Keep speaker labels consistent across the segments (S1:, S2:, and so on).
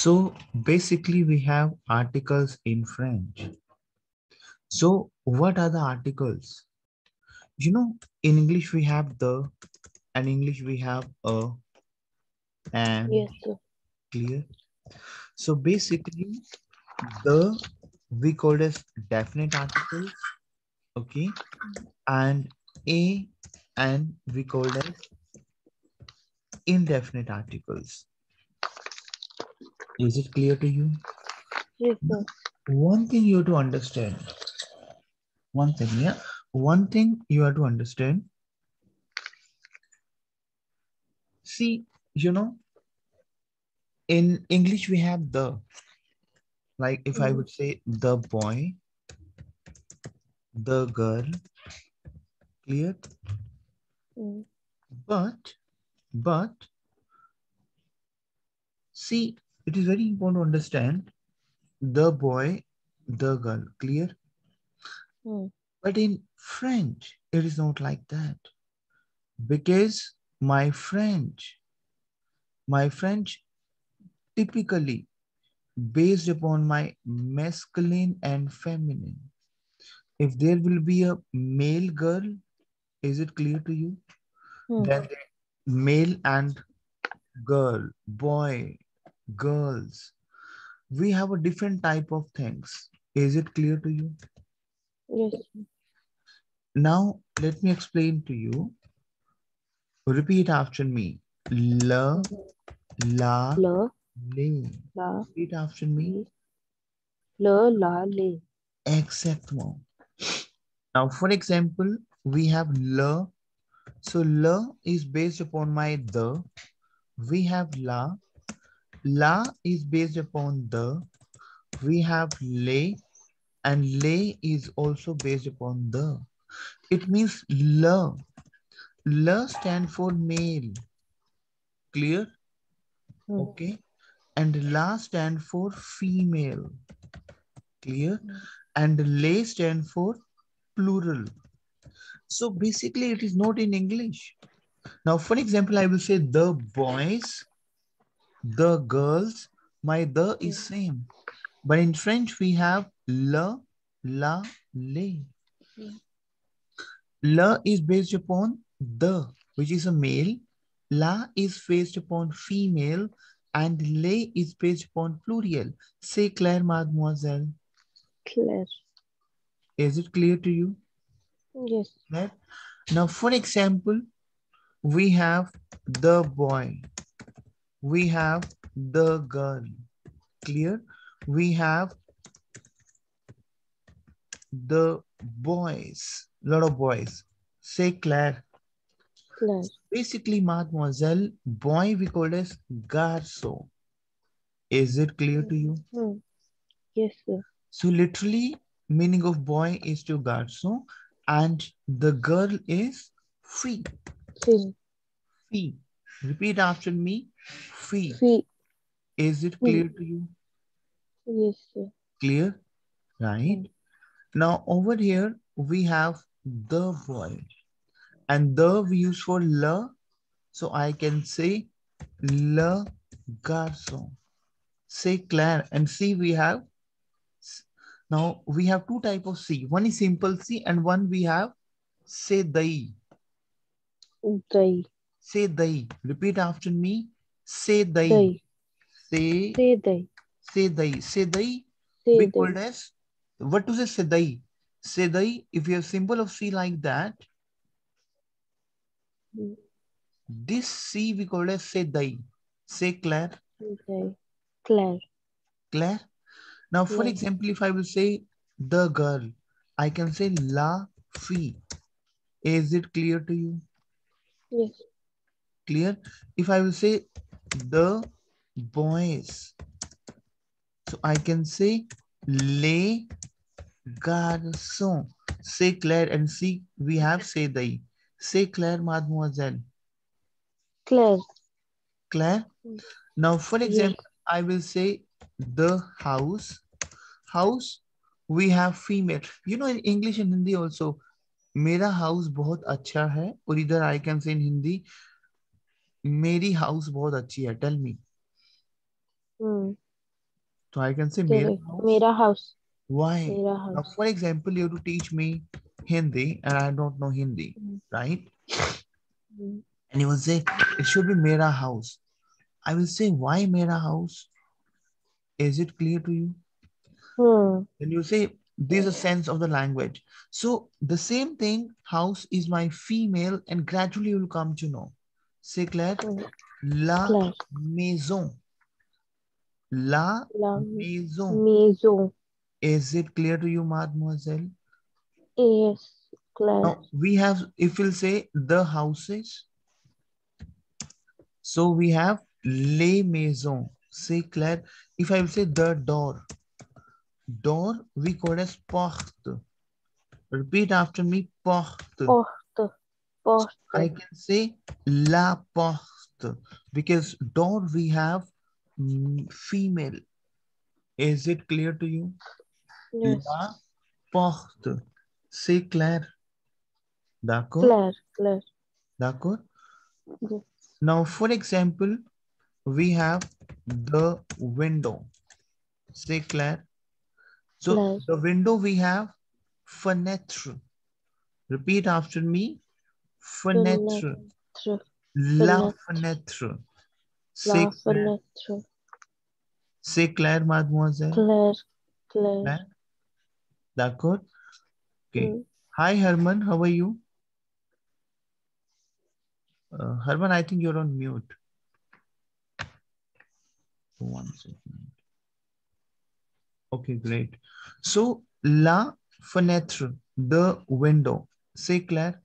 S1: So basically we have articles in French. So what are the articles? You know, in English we have the, and English we have a, and
S2: Yes, sir.
S1: clear. So basically the we call as definite articles, okay, and a and we call as indefinite articles. Is it clear to you?
S2: Yes, sir.
S1: One thing you have to understand. One thing, yeah. One thing you have to understand. See, you know, in English we have the. Like if I
S2: Mhm.
S1: would say the boy, the girl, clear?
S2: Mm.
S1: But, but, see, it is very important to understand the boy, the girl, clear?
S2: Mm.
S1: But in French, it is not like that. Because my French, my French typically based upon my masculine and feminine. If there will be a male girl, is it clear to you?
S2: Mm.
S1: Then male and girl, boy, girls, we have a different type of things. Is it clear to you?
S2: Yes.
S1: Now, let me explain to you. Repeat after me. La, la,
S2: La,
S1: le.
S2: la,
S1: Repeat after me.
S2: La, la, le.
S1: Exactement. Now, for example, we have la. So la is based upon my the. We have la. La is based upon the. We have lay And lay is also based upon the. It means la. La stand for male. Clear?
S2: Mm.
S1: Okay. And la stand for female. Clear? And lay stand for plural. So basically it is not in English. Now, for example, I will say the boys, the girls, my the is same. But in French, we have le, la, le. Le is based upon the, which is a male. La is based upon female. And le is based upon plural. Say Claire, mademoiselle.
S2: Claire.
S1: Is it clear to you?
S2: Yes.
S1: Right? Now, for example, we have the boy. We have the girl. Clear? We have the boys. lot of boys. Say Claire.
S2: Claire.
S1: Basically, mademoiselle, boy we call as garçon. Is it clear to you?
S2: Mm. Yes, sir.
S1: So literally, meaning of boy is to garçon and the girl is fille.
S2: Fille.
S1: Fille. Repeat after me. Fille.
S2: Fille.
S1: Is it clear to you?
S2: Yes, sir.
S1: Clear? Right? Now over here, we have the boy. And the we use for la. So I can say le garçon. Say Claire. And see we have. Now we have two type of C. One is simple C and one we have say dai.
S2: Dai.
S1: Say dai. Repeat after me. Say dai.
S2: Dai.
S1: Say,
S2: Say dai.
S1: say dai. Say dai.
S2: Say
S1: we
S2: dai.
S1: called as what to say sedai sedai if you have symbol of c like that
S2: Mm.
S1: this c we call as sedai say claire
S2: Dai. Claire.
S1: claire now for
S2: Yes.
S1: example if i will say the girl i can say la fille is it clear to you
S2: Yes
S1: clear if i will say the boys so i can say les garçons say claire and see we have say dai say claire mademoiselle
S2: Claire.
S1: Claire.
S2: Mm.
S1: Now, for
S2: Yes.
S1: example, I will say the house. House, we have female. You know, in English and Hindi also, मेरा house बहुत अच्छा है और इधर I can say इन हिंदी मेरी house बहुत अच्छी है tell me
S2: Mm.
S1: So I can say Mera
S2: Correct.
S1: house.
S2: Mera house.
S1: Why?
S2: Mera
S1: Now,
S2: house.
S1: for example, you have to teach me Hindi and I don't know Hindi,
S2: Mm.
S1: right?
S2: Mm.
S1: And you will say, it should be Mera house. I will say, why Mera house? Is it clear to you?
S2: Hmm.
S1: Then you say, there's a sense of the language. So the same thing, house is my female and gradually you will come to know. Claire,
S2: Hmm.
S1: la
S2: Claire.
S1: maison. La
S2: La
S1: maison.
S2: maison.
S1: Is it clear to you, mademoiselle?
S2: Yes. Claire.
S1: Now we have, if we'll say the houses, so we have les maisons. Say Claire, if I will say the door, door we call as porte. Repeat after me, porte.
S2: Porte.
S1: I can say la porte because door we have mm, female. Is it clear to you?
S2: Yes.
S1: La porte. C'est clair. D'accord?
S2: Claire. Claire.
S1: D'accord?
S2: Yes.
S1: Now, for example, we have the window. C'est clair? So,
S2: Clair.
S1: the window we have fenêtre. Repeat after me. Fenêtre. La
S2: Fenêtre.
S1: C'est clair?
S2: fenêtre.
S1: C'est clair, mademoiselle?
S2: Claire. Claire.
S1: Clair? D'accord? Okay.
S2: Hmm.
S1: Hi, Herman. How are you? Uh, Herman, I think you're on mute. One second. Okay, great. So, la fenêtre, the window. C'est clair?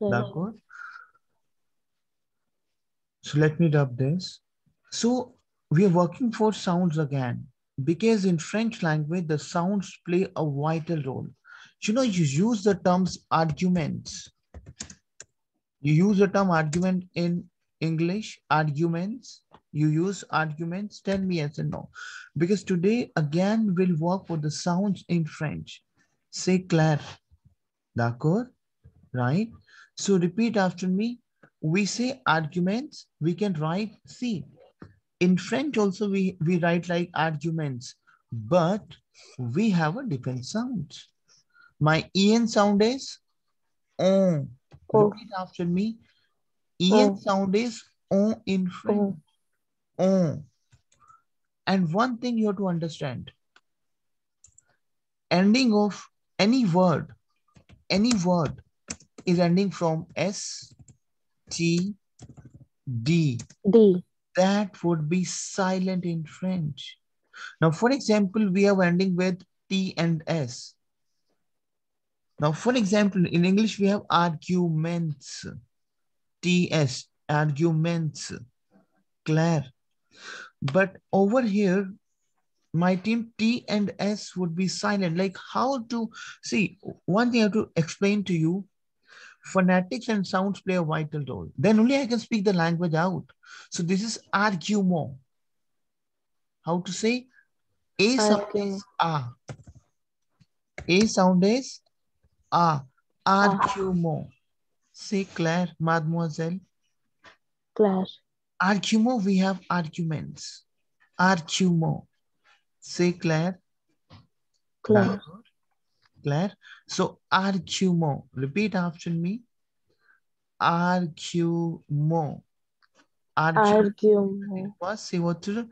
S1: D'accord? So let me rub this. So we are working for sounds again because in French language, the sounds play a vital role. You know, you use the terms arguments. You use the term argument in English, arguments. You use arguments. Tell me yes and no. Because today, again, we'll work for the sounds in French. Say clair. D'accord? Right? So repeat after me. We say arguments. We can write, C. in French also we, we write like arguments, but we have a different sound. My EN sound is on.
S2: Oh.
S1: Repeat after me. EN
S2: Oh.
S1: sound is on in oh. French.
S2: Oh.
S1: On. And one thing you have to understand. Ending of any word, any word is ending from S, T, D.
S2: D.
S1: That would be silent in French. Now, for example, we are ending with T and S. Now, for example, in English, we have arguments. TS, arguments. Claire. But over here, my team T and S would be silent. Like how to see one thing I have to explain to you. Phonetics and sounds play a vital role. Then only I can speak the language out. So this is argumo. How to say? A sound is A. A sound is A. Argument. Say Claire, mademoiselle.
S2: Claire.
S1: Argumo, we have arguments. Argumo. Say Claire.
S2: Claire.
S1: D'accord. So argument. Repeat after me. Argument. Argument
S2: Argument.
S1: was say what to do?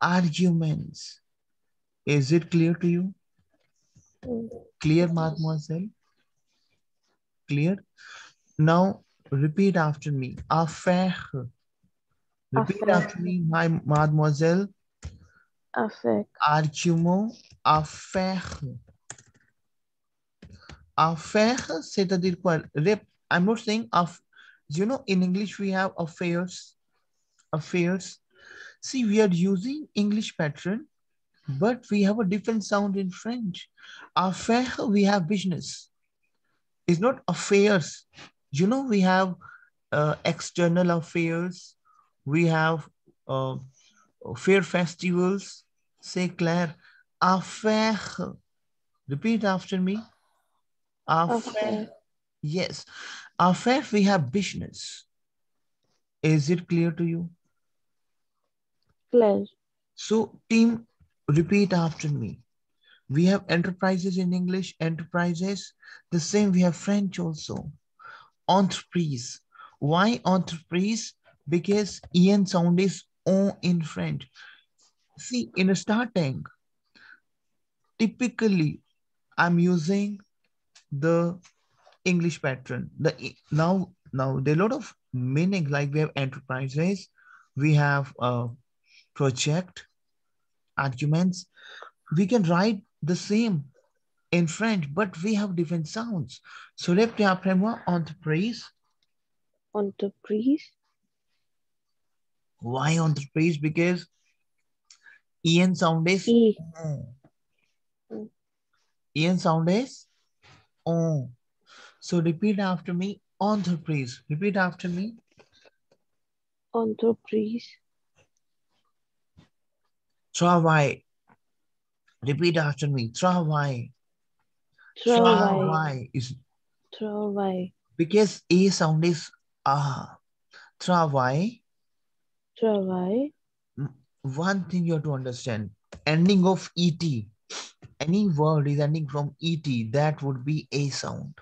S1: Arguments. Is it clear to you? Clear, mademoiselle? Clear? Now repeat after me. Affaire. Repeat
S2: Affaire.
S1: after me, my mademoiselle.
S2: Affect.
S1: Argument. Affaire. Affaire, c'est-à-dire quoi? I'm not saying of, you know, in English we have affairs. Affairs. See, we are using English pattern, but we have a different sound in French. Affaire, we have business. It's not affairs. You know, we have uh, external affairs. We have uh, fair festivals. Say Claire. Affaire. Repeat after me. Affaire.
S2: Affaire.
S1: Yes. our Affair, we have business. Is it clear to you?
S2: Clear.
S1: So team repeat after me. We have enterprises in English, enterprises. The same we have French also. Entreprise. Why entreprise? Because en sound is on in French. See, in a starting, typically I'm using the English pattern. The now now there are a lot of meaning like we have enterprises, we have a project, arguments. We can write the same in French, but we have different sounds. So répétez après moi entreprise.
S2: Entreprise.
S1: Why entreprise? Because en sound is
S2: E.
S1: En sound is on. So repeat after me entreprise. Repeat after me.
S2: Entreprise.
S1: Travail. Repeat after me. Travail.
S2: Travail.
S1: Is
S2: Travail.
S1: because A sound is ah. Travail.
S2: Travail.
S1: One thing you have to understand. Ending of ET. Any word is ending from ET. That would be A sound.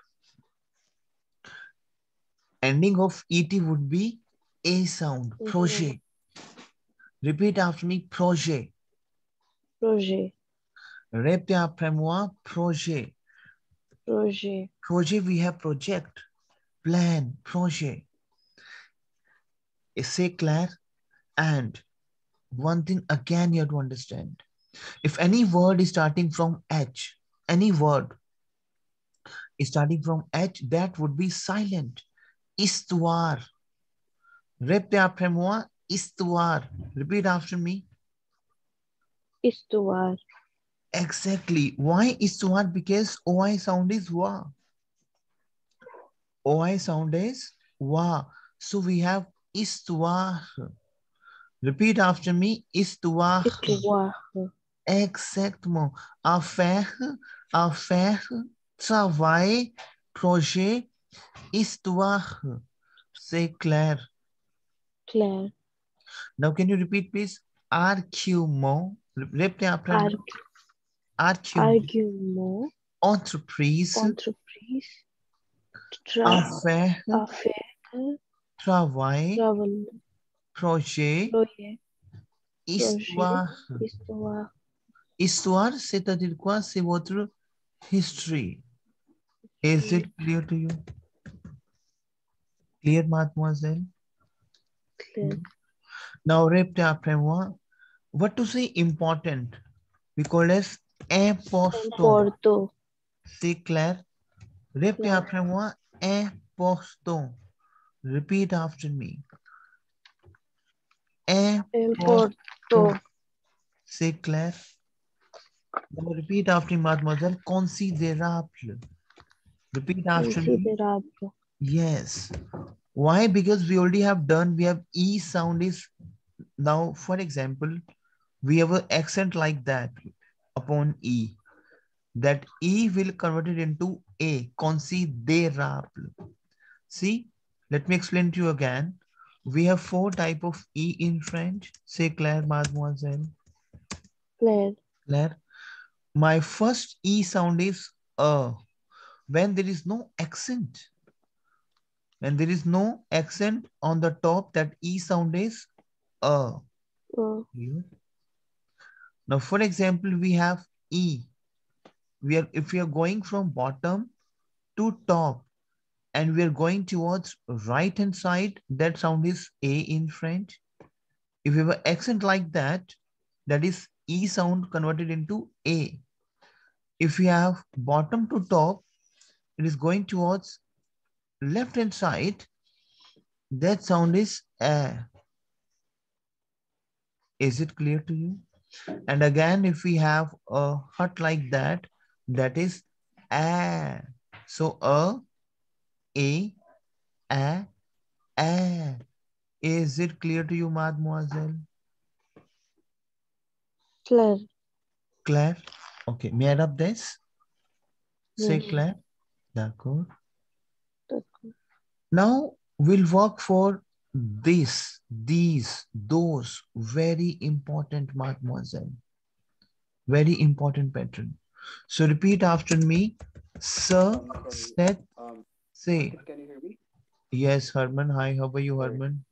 S1: Ending of ET would be A sound.
S2: Mhm.
S1: Projet. Repeat after me. Projet.
S2: Projet.
S1: Répétez après moi. Projet.
S2: Projet.
S1: Projet, we have project, plan, projet. C'est clair? And one thing again you have to understand. If any word is starting from H, any word is starting from H, that would be silent. Histoire. Répétez après moi. Histoire. Repeat after me.
S2: Histoire.
S1: Exactly. Why histoire? Because OI sound is wa. OI sound is wa. So we have histoire. Repeat after me. Histoire.
S2: Histoire.
S1: Exactement. Affaire, affaire, travail, projet, histoire. C'est clair.
S2: Clair.
S1: Now can you repeat please? Argument. Répétez après.
S2: Arg-
S1: Argument.
S2: Argument.
S1: Entreprise.
S2: Entreprise. Tra
S1: Affaire.
S2: affaire.
S1: Travail.
S2: Travel.
S1: Projet.
S2: Projet.
S1: Histoire.
S2: Histoire.
S1: Histoire, c'est-à-dire quoi? C'est votre history. Is it clear to you? Clear, mademoiselle?
S2: Clair.
S1: Now, répétez après moi. What to say important? We call as important. C'est clair?
S2: Clair.
S1: après moi. Important. Repeat after me.
S2: Porto.
S1: C'est clair? Now repeat after me, mademoiselle. Considérable. Repeat after me.
S2: Considerable.
S1: Yes. Why? Because we already have done, we have E sound is now, for example, we have an accent like that upon E. That E will convert it into A, considerable. See, let me explain to you again. We have four type of E in French. Say Claire, mademoiselle.
S2: Clair.
S1: Claire. My first E sound is A. When there is no accent. When there is no accent on the top, that E sound is A.
S2: Uh,
S1: Clear? Now, for example, we have E. We are if we are going from bottom to top and we are going towards right hand side, that sound is A in French. If we have an accent like that, that is E sound converted into A. If we have bottom to top, it is going towards left hand side, that sound is A. Is it clear to you? And again, if we have a hut like that, that is A. So A, A, A, A. Is it clear to you, mademoiselle?
S2: Clair.
S1: Claire? Okay, may I rub this? Say
S2: Yes.
S1: Claire. D'accord.
S2: D'accord.
S1: Now we'll work for this, these, those, very important, mademoiselle. Very important pattern. So repeat after me. Sir,
S3: sorry.
S1: set,
S3: Um,
S1: say.
S3: can you hear me?
S1: Yes, Herman. Hi, how are you, Herman?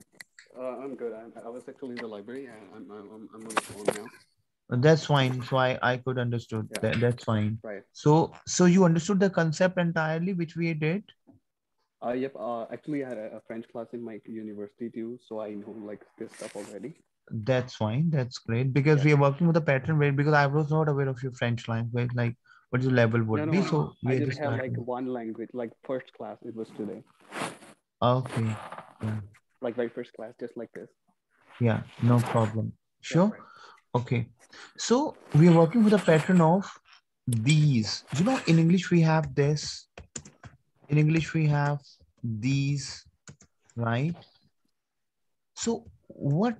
S3: Uh, I'm good. I'm, I was actually in the library I'm, I'm, I'm, I'm on the phone now.
S1: That's fine. So I, I could understood.
S3: Yeah.
S1: That, that's fine.
S3: Right.
S1: So so you understood the concept entirely, which we did.
S3: Uh, yep. Uh, actually, I had a, French class in my university too, so I know like this stuff already.
S1: That's fine. That's great because
S3: Yeah.
S1: we are working with a pattern where because I was not aware of your French language, like what your level would
S3: no, no,
S1: be. So
S3: I
S1: we
S3: just have like one language, like first class. It was today,
S1: Okay. Yeah.
S3: like very first class, just like this.
S1: Yeah. No problem. Sure.
S3: right.
S1: Okay. So we are working with a pattern of these. You know, in English we have this. In English we have these, right? So what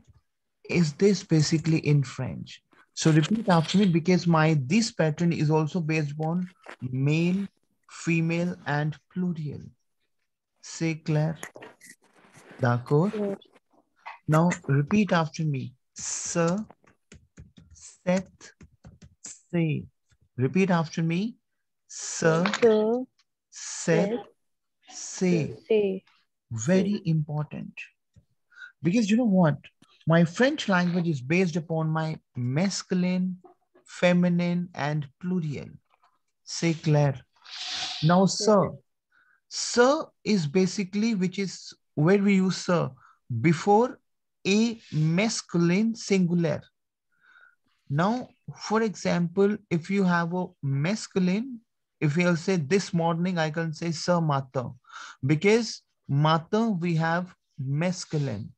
S1: is this basically in French? So repeat after me because my this pattern is also based on male, female, and plural. C'est clair? D'accord? Now repeat after me. Sir, set, say. Repeat after me. Sir,
S2: Sir,
S1: set,
S2: set,
S1: say.
S2: say.
S1: Very important. Because you know what? My French language is based upon my masculine, feminine, and plural. Say clair. Now, sir. Sir is basically which is where we use sir before a masculine singular. Now, for example, if you have a masculine, if you'll say this morning, I can say sir mata because mata we have masculine.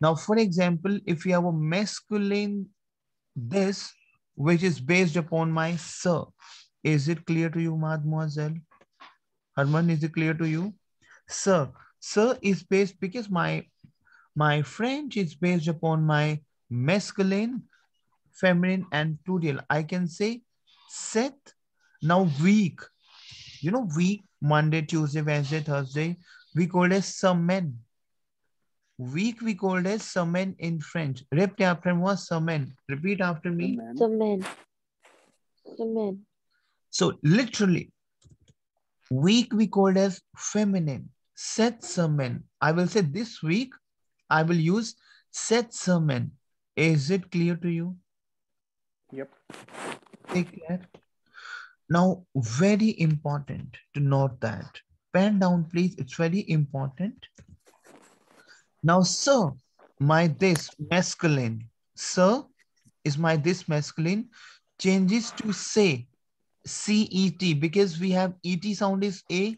S1: Now, for example, if you have a masculine this, which is based upon my sir, is it clear to you, mademoiselle? Herman, is it clear to you? Sir, sir is based because my my French is based upon my masculine, feminine, and plural. I can say set. Now week. You know week, Monday, Tuesday, Wednesday, Thursday. We call it semaine. Week we called as semaine in French. Repeat after me was semaine. Repeat after me.
S2: Cement. Cement.
S1: So literally, week we called as feminine. Set sermon. I will say this week, I will use set sermon. Is it clear to you?
S3: Yep.
S1: Take care. Now, very important to note that. Pen down, please. It's very important. Now, sir, my this masculine. Sir is my this masculine changes to say C-E-T because we have E-T sound is A.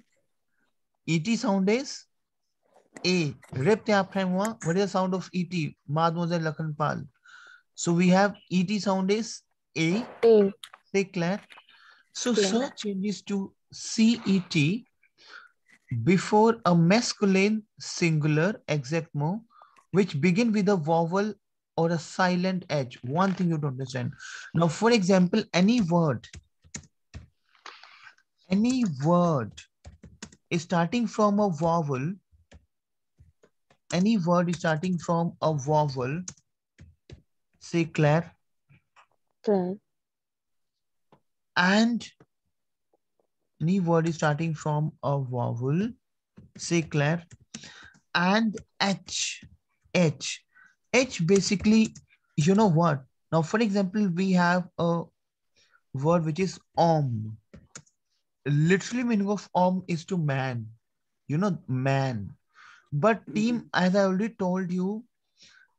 S1: E-T sound is A. Moi. What is the sound of E-T? Mademoiselle Lakhanpal. So we have E-T sound is A.
S2: A.
S1: Say Claire. So
S2: Claire.
S1: sir changes to C-E-T before a masculine singular exactmo which begin with a vowel or a silent edge. One thing you don't understand. Now, for example, any word, any word is starting from a vowel, any word is starting from a vowel, say Claire, And any word is starting from a vowel, say Claire, and H, H. H basically, you know what? Now, for example, we have a word which is om. Literally meaning of om is to man, you know, man. But team, mm-hmm. as I already told you,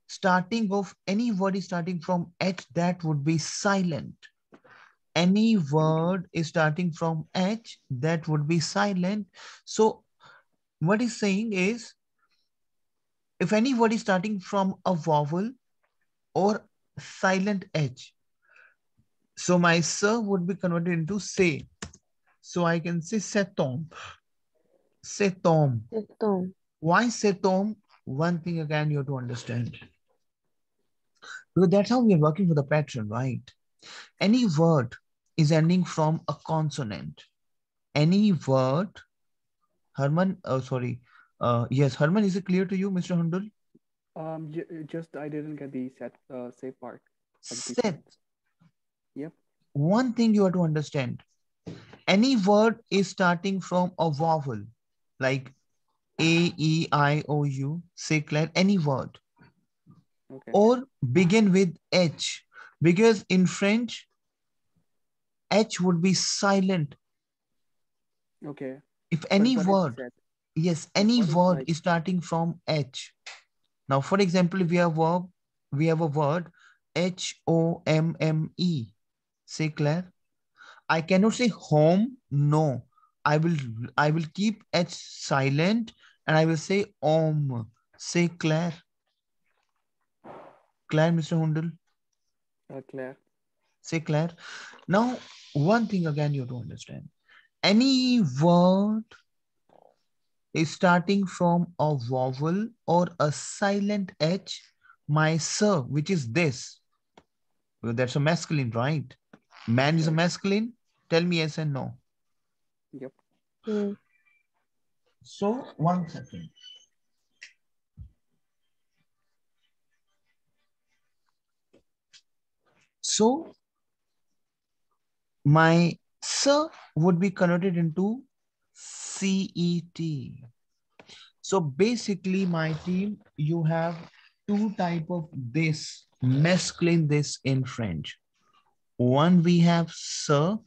S1: starting of any word is starting from H, that would be silent. Any word is starting from H, that would be silent. So what he's saying is, if any word is starting from a vowel or silent H, so my sir would be converted into say. So I can say setom. Setom.
S2: Setom.
S1: Why setom? One thing again you have to understand. Because that's how we are working with the pattern, right? Any word is ending from a consonant. Any word, Herman, oh, sorry. Uh, yes, Herman, is it clear to you, Mr. Hundal?
S3: Um, j- just I didn't get the set uh say part.
S1: Set.
S3: Yep.
S1: One thing you have to understand. Any word is starting from a vowel, like A, E, I, O, U, say clear any word.
S3: Okay.
S1: Or begin with H, because in French, H would be silent.
S3: Okay.
S1: If any word, yes, any
S3: what is
S1: word
S3: like-
S1: is starting from H. Now, for example, we have verb, we have a word H O M M E. Say Claire. I cannot say home. No, I will. I will keep H silent and I will say om. Say Claire. Claire, Mr. Hundal.
S3: Uh, Claire.
S1: Say Claire. Now, one thing again you have to understand. Any word is starting from a vowel or a silent H, my sir, which is this. Well, that's a masculine, right? Man is a masculine. Tell me yes and no.
S3: Yep.
S2: Yes.
S1: So, one second. So, my sir would be converted into CET. So basically, my team, you have two type of this, masculine this in French. One we have sir,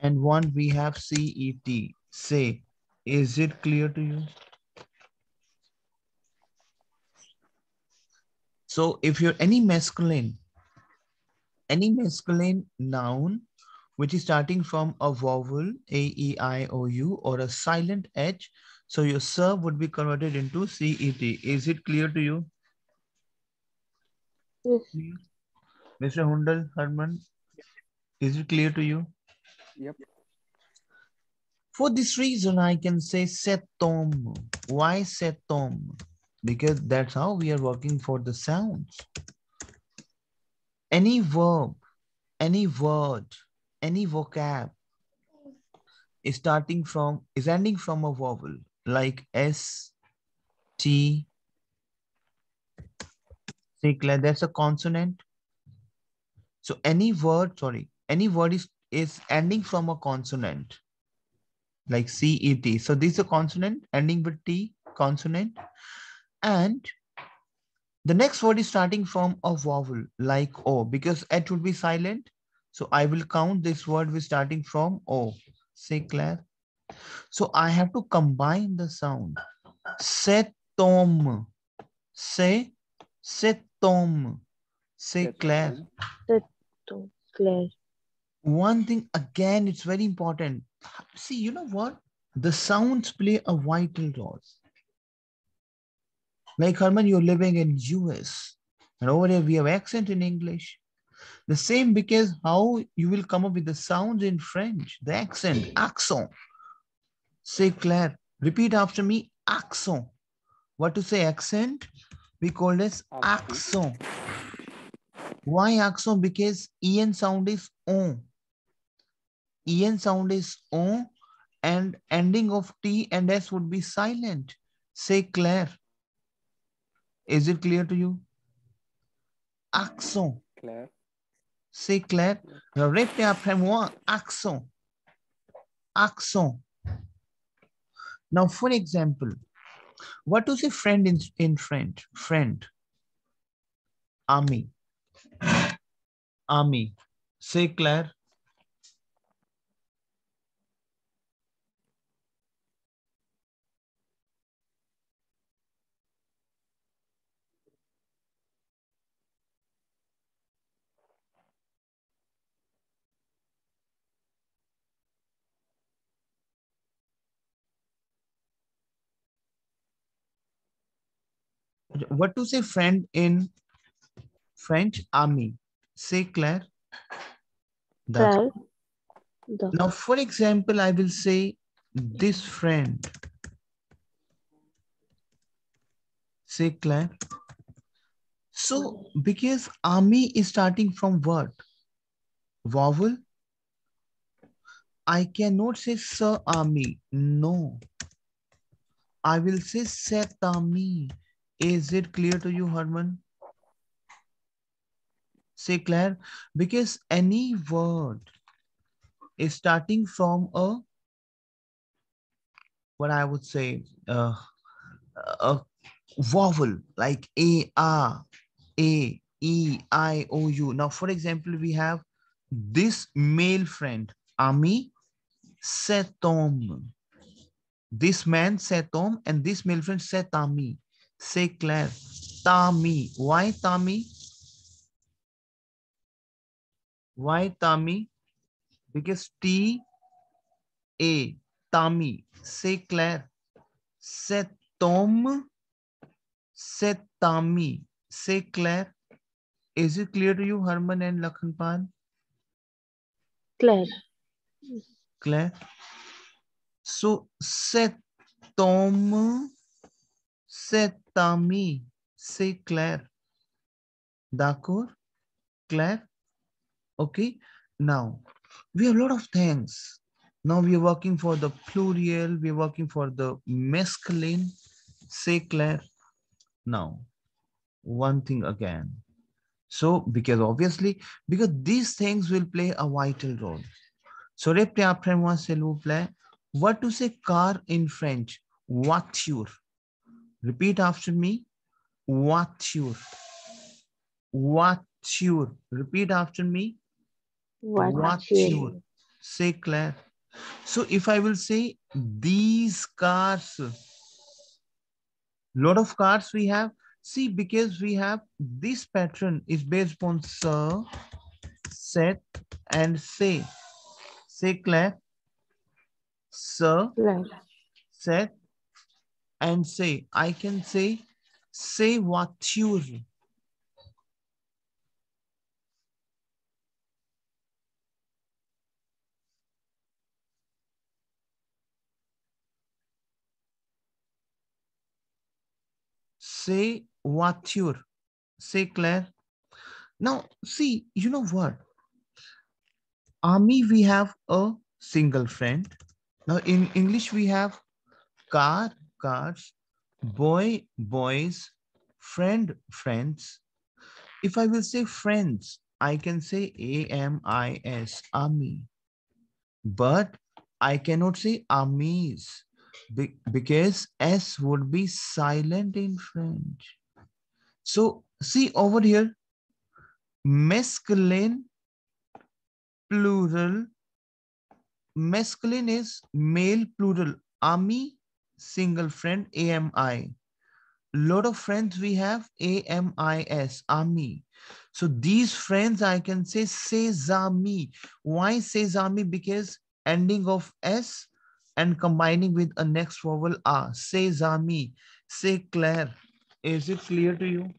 S1: and one we have CET. Say, is it clear to you? So if you're any masculine, any masculine noun, which is starting from a vowel, A, E, I, O, U, or a silent H, so your sir would be converted into CET. Is it clear to you?
S2: Yes.
S1: Mr. Hundal, Herman, is it clear to you?
S3: Yep.
S1: For this reason, I can say cet homme. Why cet homme? Because that's how we are working for the sounds. Any verb, any word, any vocab is starting from, is ending from a vowel like S, T. Claire, that's a consonant. So any word, sorry, any word is, is ending from a consonant like CET. So this is a consonant ending with T, consonant. And the next word is starting from a vowel like O because H would be silent. So I will count this word with starting from O. Say Claire. So I have to combine the sound. Setom. Say, setom. Say
S3: That's
S1: Claire.
S3: fine.
S2: To Claire.
S1: one thing again it's very important see you know what the sounds play a vital role like herman you're living in us and over here we have accent in english. The same because how you will come up with the sounds in french the accent accent. Say claire repeat after me accent. What to say accent? We call this
S3: Accent.
S1: why accent? Because en sound is on en sound is on and ending of t and s would be silent. Say Claire. Is it clear to you? Accent.
S3: Claire.
S1: Say Claire. Répétez après moi. Accent. Accent. Now, for example, what to say friend in, in French? Friend. Ami. Ami. Say Claire. What to say friend in French? Ami. Say Claire. That's
S2: Claire. The.
S1: Now, for example, I will say this friend. Say Claire. So, because army is starting from what? Vowel? I cannot say sir army. No. I will say set army. Is it clear to you, Herman? Say Claire, because any word is starting from a, what I would say, uh, a vowel like A, A, A, E, I, O, U. Now, for example, we have this male friend, Ami Setom. This man Setom and this male friend Setami. Say Claire. Tami. Why Tami? Why Tami? Because T A Tami. Say Claire. Setom. Setami. Say Tami. Say Claire. Is it clear to you, Harman and Lakhanpal?
S2: Claire.
S1: Claire. So setom, setami, say Claire. D'accord? Claire? Okay. Now we have a lot of things. Now we are working for the plural, we are working for the masculine. Say Claire. Now, one thing again. So, because obviously, because these things will play a vital role. So. What to say car in French? Voiture. Repeat after me. Voiture. Voiture. Repeat after me.
S2: Voiture.
S1: Say Claire. So if I will say these cars, lot of cars we have. See, because we have this pattern is based on sir, set, and say. Say Claire. Sir,
S2: Claire.
S1: set, and say. I can say, say what voiture. Say what voiture. Say Claire. Now, see, you know what? Army, we have a single friend. Now, in English, we have car, cars, mm-hmm. boy, boys, friend, friends. If I will say friends, I can say A-M-I-S, army. But I cannot say armies be- because S would be silent in French. So see over here, masculine, plural. Masculine is male plural. Army, single friend, AMI. Lot of friends we have AMIS, army. So these friends I can say sesame. Why sesame? Because ending of S and combining with a next vowel A. Sesame. Say Claire. Is it clear to you?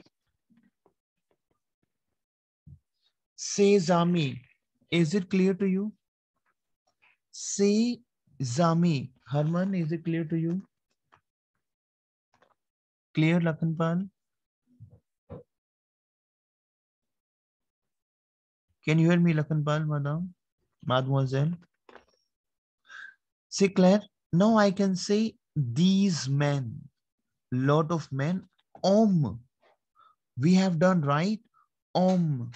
S1: Sesame. Is it clear to you? Sesame. Herman, is it clear to you? Clear, Lakhanpal? Can you hear me, Lakhanpal, madam? Mademoiselle? See, Claire, now I can say these men, lot of men, om. We have done right, om.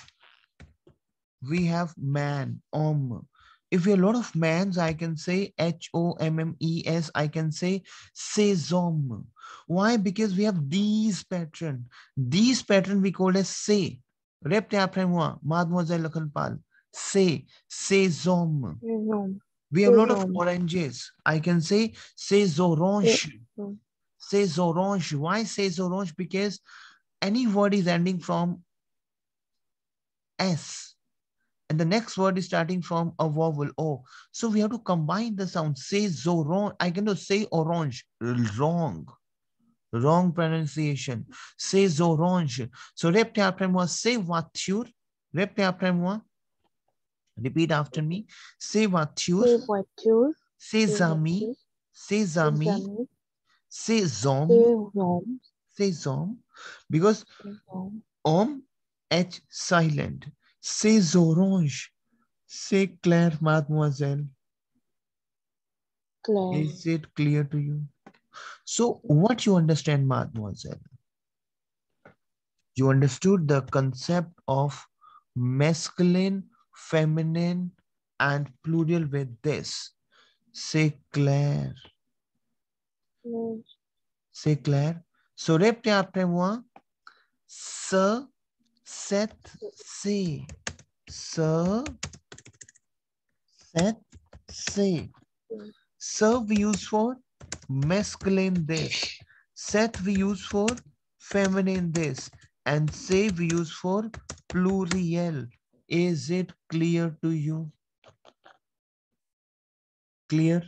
S1: We have man, om. If we a lot of mans, I can say H-O-M-M-E-S, I can say sezom. Why? Because we have these pattern. These pattern we call as say. Répétez après moi, Mademoiselle Lakhanpal. Say, sezom.
S2: Saison.
S1: We have a lot of oranges. I can say say orange.
S2: Sezom.
S1: Ces orange. Why say orange? Because any word is ending from S. And the next word is starting from a vowel O. So we have to combine the sound. Say orange. I cannot say orange. Wrong. Wrong pronunciation. Say orange. So répétez après moi. Say voiture. Répétez après moi. Repeat after me. Say voiture.
S2: Say voiture.
S1: Ses amis. Ses amis. Ses hommes. Ses hommes. Because homme H silent. Ces oranges. C'est clair, mademoiselle.
S2: Claire.
S1: Is it clear to you? So what you understand, mademoiselle? You understood the concept of masculine, feminine, and plural with this. Say Claire.
S2: Claire.
S1: Say Claire. So répétez après moi. Ce, cette, c'est. Ce, cette, c'est. Ce we use for masculine this. Set we use for feminine this. And say we use for plurial. Is it clear to you? Clear?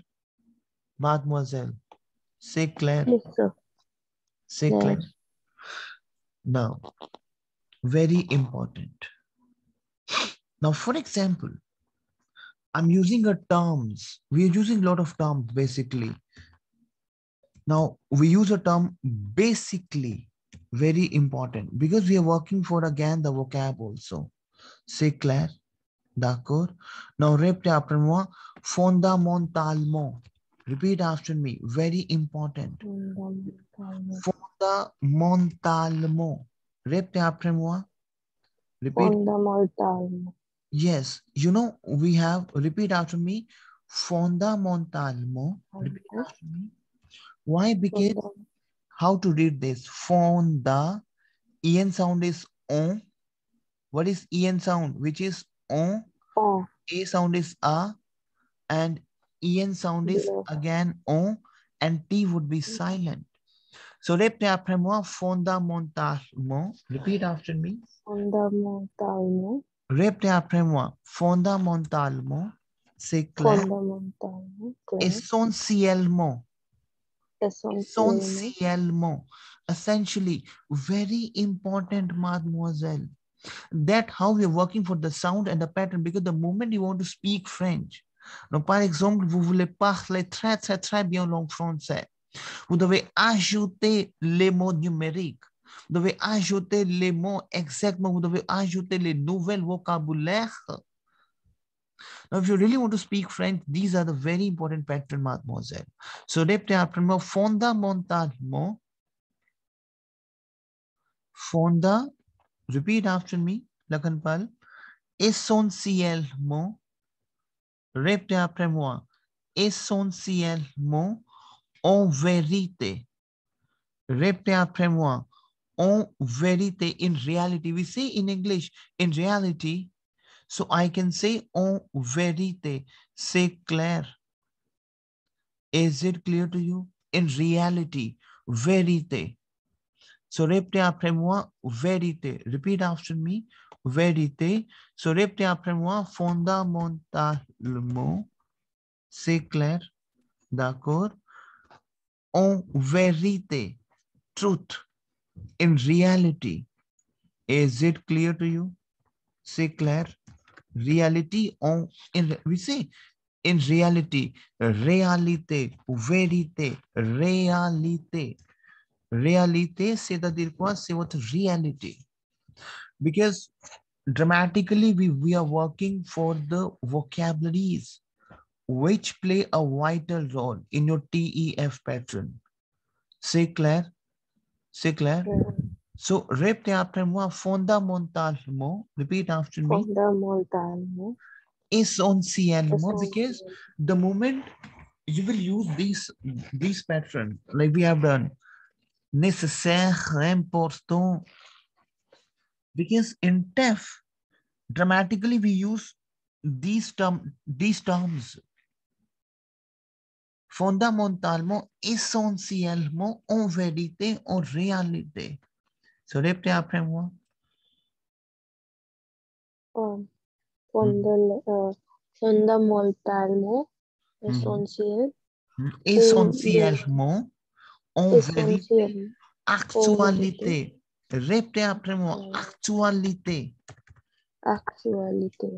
S1: Mademoiselle. Say clear.
S2: Yes, sir.
S1: Say
S2: Claire.
S1: Claire. Now, very important. Now, for example, I'm using a terms. We're using a lot of terms basically. Now, we use a term basically, very important because we are working for again the vocab also. C'est clair? D'accord? Now, répétez après moi, fondamentalement. Repeat after me, very important.
S2: Fondamental.
S1: Fondamentalement. Répétez après moi. Repeat.
S2: Fondamental.
S1: Yes, you know, we have, repeat after me, fondamentalement. Repeat after me. Why? Because how to read this? Fonda, en sound is on. What is en sound? Which is on.
S2: Oh,
S1: A sound is a. And en sound is again on. And T would be mm-hmm. silent. So répétez après moi, fondamentalement. Repeat after me.
S2: fondamentalement.
S1: Répétez après moi, fondamentalement. C'est clair.
S2: Fondamentalement.
S1: Essentiellement.
S2: Essentiellement.
S1: Essentially, very important, mademoiselle. That how we are working for the sound and the pattern because the moment you want to speak French, par exemple, vous voulez parler très, très, très bien langue française, vous devez ajouter les mots numériques, vous devez ajouter les mots exactement, vous devez ajouter les nouvelles vocabulaires. Now, if you really want to speak French, these are the very important patterns, mademoiselle. So, répétez après moi, fondamentalement, fonda, repeat after me, Lakanpal, essentiellement, répétez après moi, essentiellement, en vérité. Répétez après moi, en vérité, in reality. We say in English, in reality, so I can say oh, en vérité, c'est clair. Is it clear to you? In reality, vérité. So répétez après moi, vérité. Repeat after me, vérité. So répétez après moi, fondamentalement, c'est clair. D'accord? Oh, en vérité, truth. In reality, is it clear to you? C'est clair? Reality en, in, we say, in reality, réalité, vérité, réalité. Réalité, c'est-à-dire quoi? C'est what reality. Because dramatically, we, we are working for the vocabularies which play a vital role in your TEF pattern. C'est clair? C'est clair?
S2: Claire.
S1: So, répétez after moi, fondamentalement, repeat after me,
S2: Fondamentalement.
S1: essentiellement, because the moment you will use these these patterns like we have done nécessaire important because in TEF dramatically we use these term these terms. Fondamentalement essentiellement en vérité en réalité so répétez après moi
S2: Um, fondal- uh, fondamentalement.
S1: Mhm.
S2: Essentiel.
S1: essentiellement en vérité actualité répétez après moi actualité
S2: Actualité.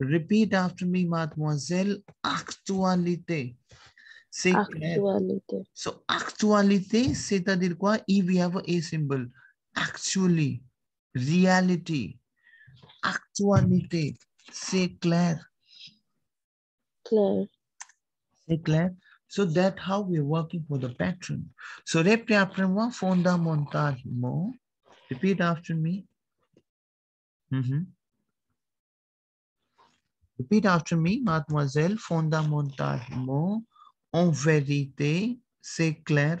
S1: Repeat after me, mademoiselle. Actualité. C'est clair.
S2: Actualité.
S1: So, actualité, c'est-à-dire quoi? If we have A symbol. Actually. Reality. Actualité. C'est clair.
S2: Claire.
S1: C'est clair. So that how we're working for the pattern. So répétez après moi. Repeat after me. Mhm. Repeat after me, mademoiselle, fondamentalement, en vérité, c'est clair.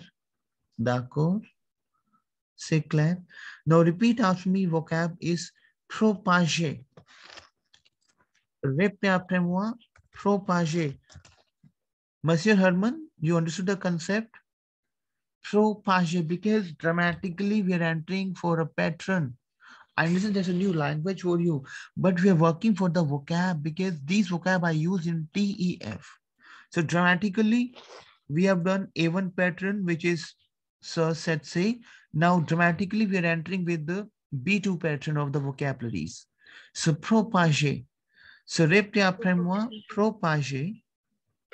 S1: D'accord? C'est clair. Now repeat after me, vocab is propager. Répétez après moi, propager. Monsieur Herman, you understood the concept? Propager, because dramatically we are entering for a pattern. I understand there's a new language for you, but we are working for the vocab because these vocab are used in TEF. So dramatically, we have done A1 pattern, which is Sir said say. Now dramatically, we are entering with the B2 pattern of the vocabularies. So propager. So répétez après moi, propager.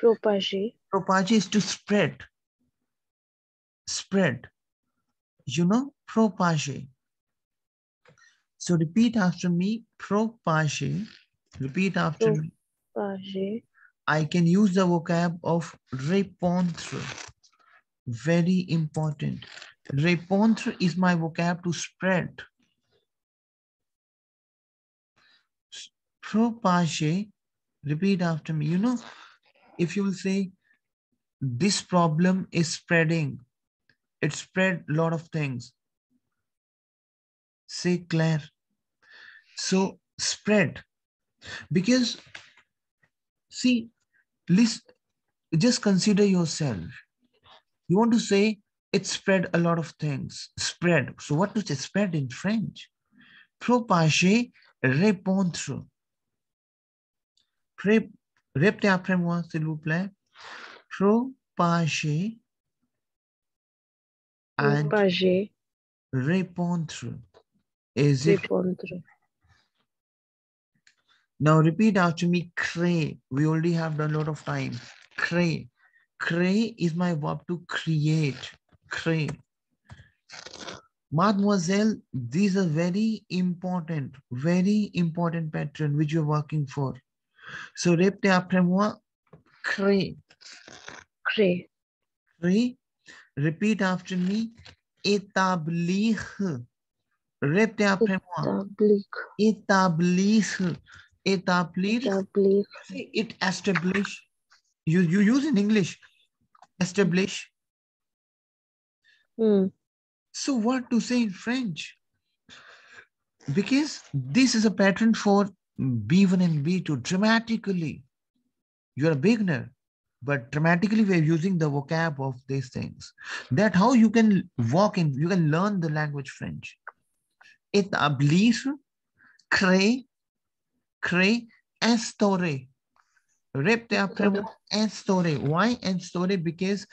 S2: Propager.
S1: Propager is to spread. Spread. You know, propager. So repeat after me, propager. Repeat after me.
S2: Propager.
S1: I can use the vocab of répondre. Very important. Répondre is my vocab to spread. Propager, repeat after me. You know, if you will say, this problem is spreading, it spread a lot of things. Say Claire. So spread. Because, see, listen, just consider yourself. You want to say it spread a lot of things. Spread. So what does it spread in French? Propager, répondre. Pré- Répétez après moi, s'il vous plaît. Propager
S2: Propager.
S1: répondre. Is it. Now repeat after me, créer. We already have done a lot of time. Créer. Créer is my verb to create. Créer. Mademoiselle, these are very important, very important pattern which you're working for. So répétez après moi, créer.
S2: Créer.
S1: Créer. Repeat after me, établir. Répétez après moi,
S2: Établir.
S1: établir. Établir. It establish. You, you use in English, establish.
S2: Hmm.
S1: So what to say in French? Because this is a pattern for B1 and B2 dramatically. You're a beginner, but dramatically we're using the vocab of these things. That how you can walk in, you can learn the language French. It Établir, créer, créer, instaurer. Répétez après moi, instaurer. Why instaurer? Because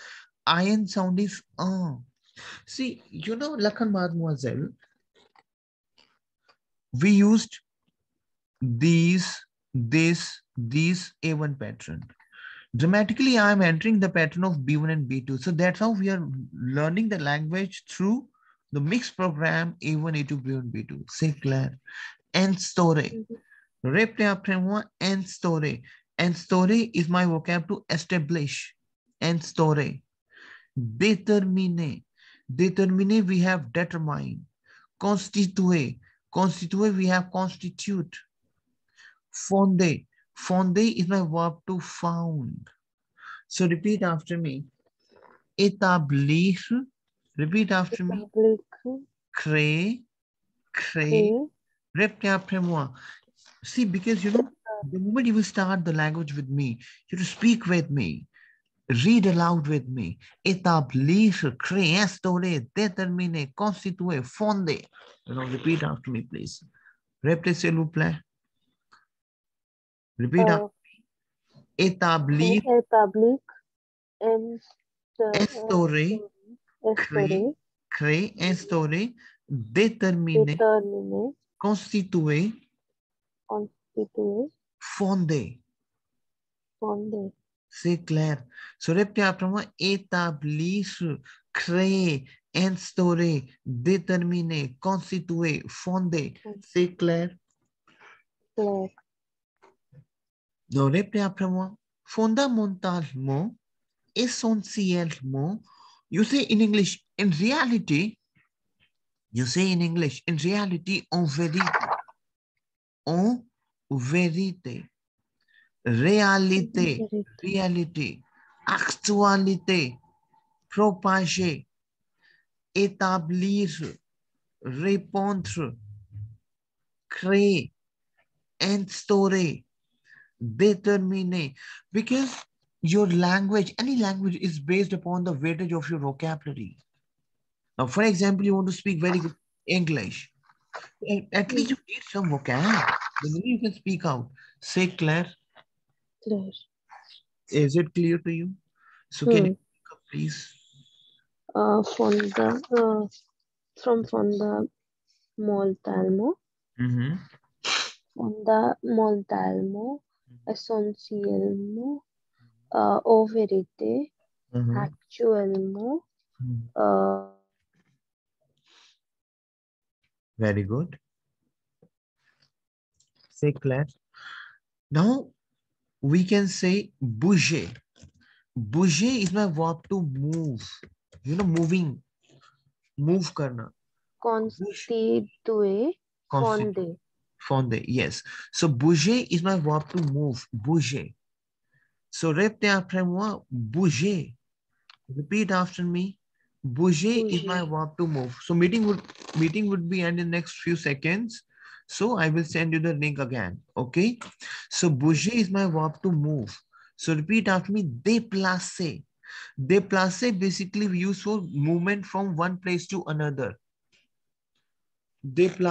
S1: iron sound is uh. See, you know, Lakhan Mademoiselle, we used these, this, these A1 pattern. Dramatically, I'm entering the pattern of B1 and B2. So that's how we are learning the language through the mixed program A1, A2, B1, B2. C'est clair. Instaurer. Répétez après moi, instaurer. Instaurer is my vocab to establish. Instaurer. Déterminer. Déterminer, we have determine. Constituer. Constituer, we have constitute. Fonder. Fonder is my verb to found. So repeat after me. Établir. Repeat after me. Créer. Créer. Répétez après moi. See, because you know, the moment you will start the language with me, you have to speak with me, read aloud with me. Établir, créer, instaurer, déterminer, constituer, fonder. You know, repeat after me, please. Répétez, s'il vous plaît. Repeat after Établir,
S2: Établir. Insta-
S1: Instaurer.
S2: Instaurer.
S1: créer, instaurer, déterminer,
S2: Déterminer.
S1: constituer,
S2: Constituer.
S1: fonder.
S2: Fonder.
S1: C'est clair. So répétez après moi, établir, créer, instaurer, déterminer, constituer, fonder. C'est clair.
S2: Clair.
S1: Répétez après moi, fondamentalement, essentiellement, you say in English, in reality, you say in English, in reality, en vérité. En vérité. Réalité,
S2: Vérité.
S1: réalité, actualité, propager, établir, répondre, créer, instaurer, determiner. Because your language, any language is based upon the weightage of your vocabulary. Now, for example, you want to speak very good English. At- At least you need some vocab. Then you can speak out. Say Claire.
S2: Clear.
S1: Is it clear to you? So can
S2: Hmm.
S1: you pick up, please?
S2: Uh, from the uh, from from the Moltalmo,
S1: Mm-hmm.
S2: from the Moltalmo, Essenzielmo, uh, O Verite,
S1: Mm-hmm.
S2: Actualmo, uh,
S1: Very good. Say Claire. Now we can say bouger. Bouger is my verb to move. You know, moving. Move karna.
S2: Constitue,
S1: Consti-
S2: Fonde,
S1: Fonde, yes. So bouger is my verb to move. Bouger. So répétez après moi. Bouger. Repeat after me. Bouger is my verb to move. So meeting would meeting would be end in next few seconds. So I will send you the link again. Okay. So bouger is my verb to move. So repeat after me. Déplacer. Déplacer basically we use for movement from one place to another. Déplacer.